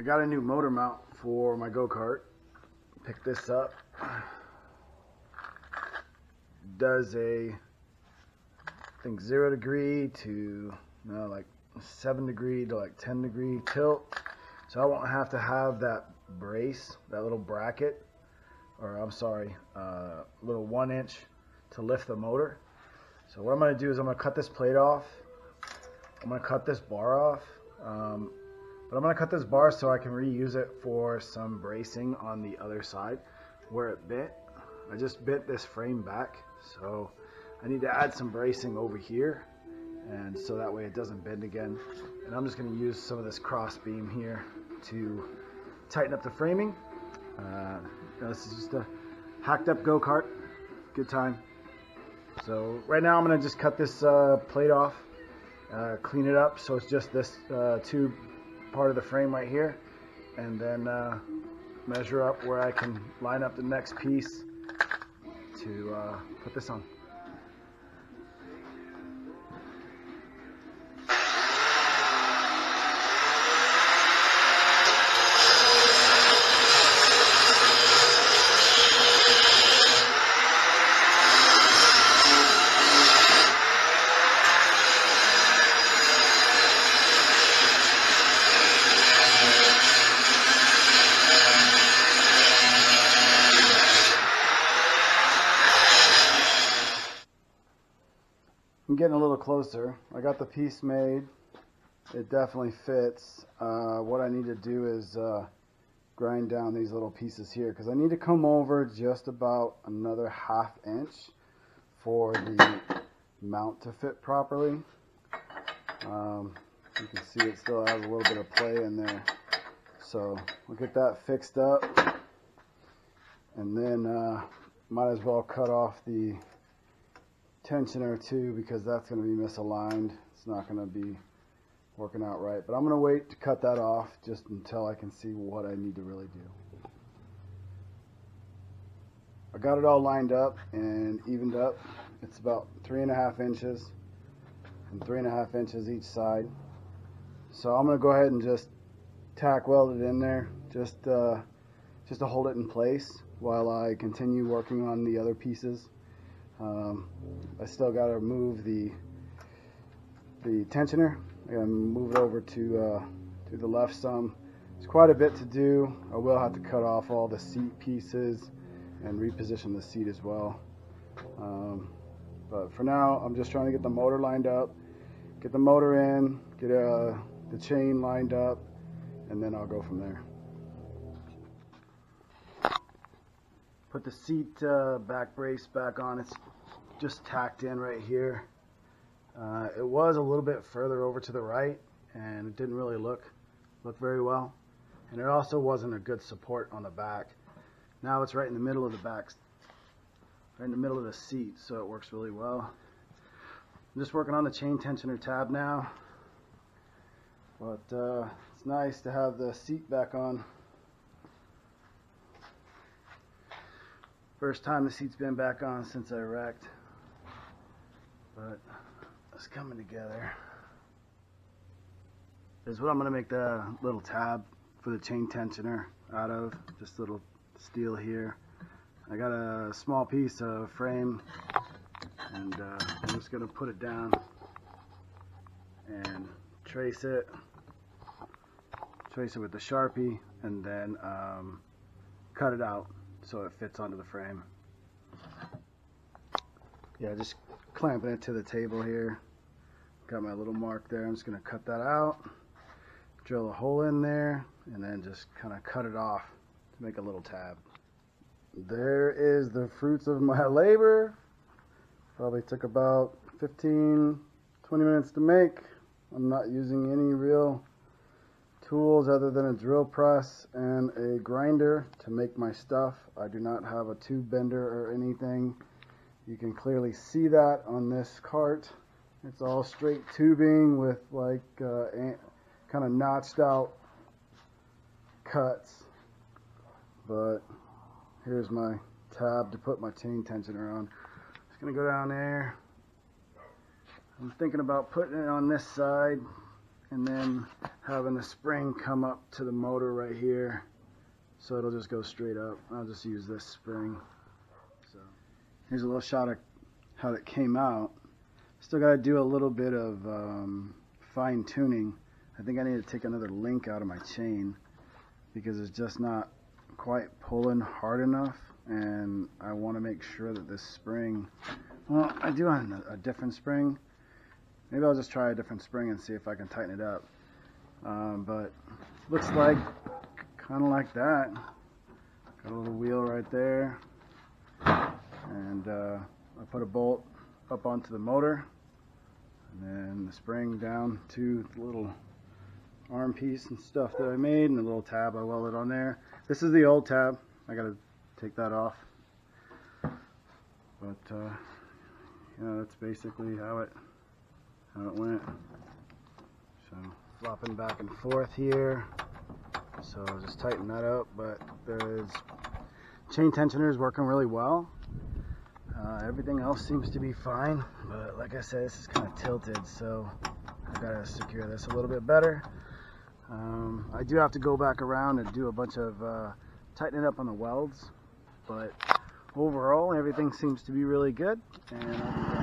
I got a new motor mount for my go-kart. Pick this up. Does a, I think zero degree to, no, like seven degree to like 10 degree tilt. So I won't have to have that brace, that little bracket, or I'm sorry, uh, little one inch to lift the motor. So what I'm going to do is I'm to cut this plate off. I'm to cut this bar off. Um, but I'm going to cut this bar so I can reuse it for some bracing on the other side where it bit. I just bit this frame back. So I need to add some bracing over here. And so that way it doesn't bend again. And I'm just going to use some of this cross beam here to tighten up the framing. Uh, this is just a hacked up go-kart. Good time. So right now I'm going to just cut this uh, plate off, uh, clean it up so it's just this uh, tube part of the frame right here and then uh, measure up where I can line up the next piece to uh, put this on. Getting a little closer. I got the piece made. It definitely fits. Uh, what I need to do is uh, grind down these little pieces here because I need to come over just about another half inch for the mount to fit properly. Um, you can see it still has a little bit of play in there. So we'll get that fixed up and then uh, might as well cut off the tensioner too because that's going to be misaligned. It's not going to be working out right. But I'm going to wait to cut that off just until I can see what I need to really do. I got it all lined up and evened up. It's about three and a half inches and three and a half inches each side. So I'm going to go ahead and just tack weld it in there just uh, just to hold it in place while I continue working on the other pieces. Um, I still got to move the the tensioner. I got to move it over to uh, to the left some. It's quite a bit to do. I will have to cut off all the seat pieces and reposition the seat as well. Um, but for now, I'm just trying to get the motor lined up, get the motor in, get uh, the chain lined up, and then I'll go from there. Put the seat uh, back brace back on. It's just tacked in right here. Uh, it was a little bit further over to the right and it didn't really look look very well. And it also wasn't a good support on the back. Now it's right in the middle of the back, right in the middle of the seat, so it works really well. I'm just working on the chain tensioner tab now. But uh, it's nice to have the seat back on. First time the seat's been back on since I wrecked. But it's coming together. Is what I'm going to make the little tab for the chain tensioner out of. Just little steel here. I got a small piece of frame and uh, I'm just going to put it down and trace it. Trace it with the Sharpie and then um, cut it out so it fits onto the frame. Yeah, just clamping it to the table here. Got my little mark there. I'm just going to cut that out, drill a hole in there, and then just kind of cut it off to make a little tab. There is the fruits of my labor. Probably took about 15, 20 minutes to make. I'm not using any real tools other than a drill press and a grinder to make my stuff. I do not have a tube bender or anything. You can clearly see that on this cart. It's all straight tubing with like uh, kind of notched out cuts. But here's my tab to put my chain tensioner on. Just gonna go down there. I'm thinking about putting it on this side and then having the spring come up to the motor right here. So it'll just go straight up. I'll just use this spring. Here's a little shot of how it came out. Still got to do a little bit of um, fine tuning. I think I need to take another link out of my chain because it's just not quite pulling hard enough and I want to make sure that this spring well I do on a, a different spring maybe I'll just try a different spring and see if I can tighten it up um, but looks like kind of like that got a little wheel right there and uh, I put a bolt up onto the motor and then the spring down to the little arm piece and stuff that I made and a little tab I welded on there. This is the old tab. I gotta take that off. But uh, yeah, that's basically how it how it went. So flopping back and forth here. So just tighten that up, but there's chain tensioner is working really well. Uh, everything else seems to be fine, but like I said, this is kind of tilted, so I gotta secure this a little bit better. Um, I do have to go back around and do a bunch of uh, tightening up on the welds, but overall everything seems to be really good. And